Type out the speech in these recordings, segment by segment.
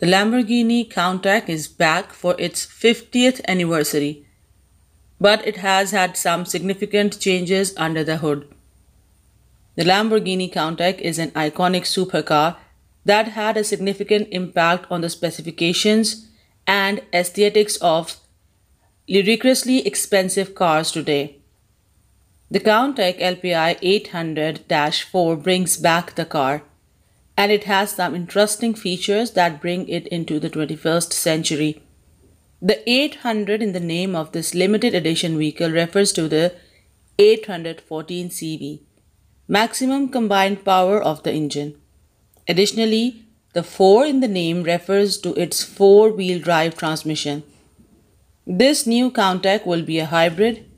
The Lamborghini Countach is back for its 50th anniversary, but it has had some significant changes under the hood. The Lamborghini Countach is an iconic supercar that had a significant impact on the specifications and aesthetics of ludicrously expensive cars today. The Countach LPI 800-4 brings back the car and it has some interesting features that bring it into the 21st century. The 800 in the name of this limited edition vehicle refers to the 814 CV, maximum combined power of the engine. Additionally, the 4 in the name refers to its four wheel drive transmission. This new Countach will be a hybrid,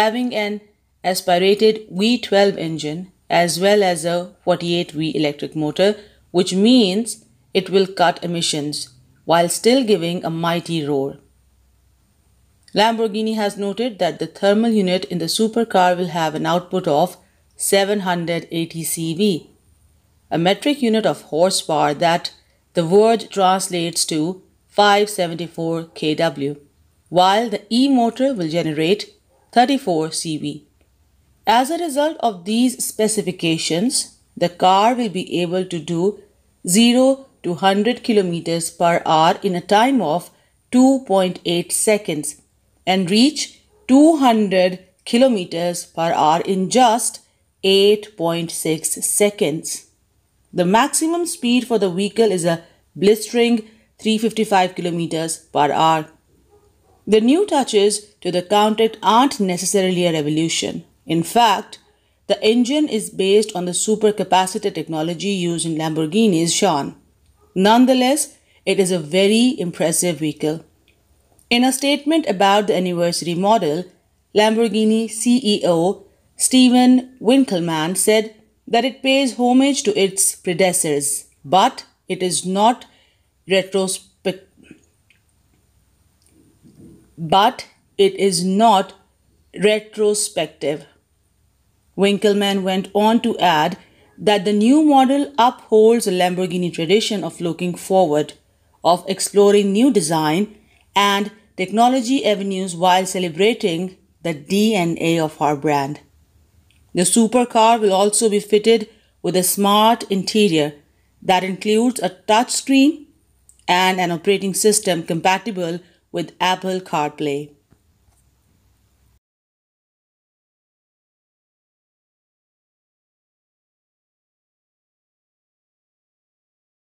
having an aspirated V12 engine as well as a 48V electric motor, which means it will cut emissions while still giving a mighty roar. Lamborghini has noted that the thermal unit in the supercar will have an output of 780 CV, a metric unit of horsepower that the Verge translates to 574 kW, while the e-motor will generate 34 CV. As a result of these specifications, the car will be able to do 0 to 100 km per hour in a time of 2.8 seconds and reach 200 km per hour in just 8.6 seconds. The maximum speed for the vehicle is a blistering 355 km per hour. The new touches to the Countach aren't necessarily a revolution. In fact, the engine is based on the supercapacitor technology used in Lamborghini's Sián. Nonetheless, it is a very impressive vehicle. In a statement about the anniversary model, Lamborghini CEO Stephan Winkelmann said that it pays homage to its predecessors, but it is not retrospect but it is not retrospective. Winkelmann went on to add that the new model upholds a Lamborghini tradition of looking forward, of exploring new design and technology avenues while celebrating the DNA of our brand. The supercar will also be fitted with a smart interior that includes a touchscreen and an operating system compatible with Apple CarPlay.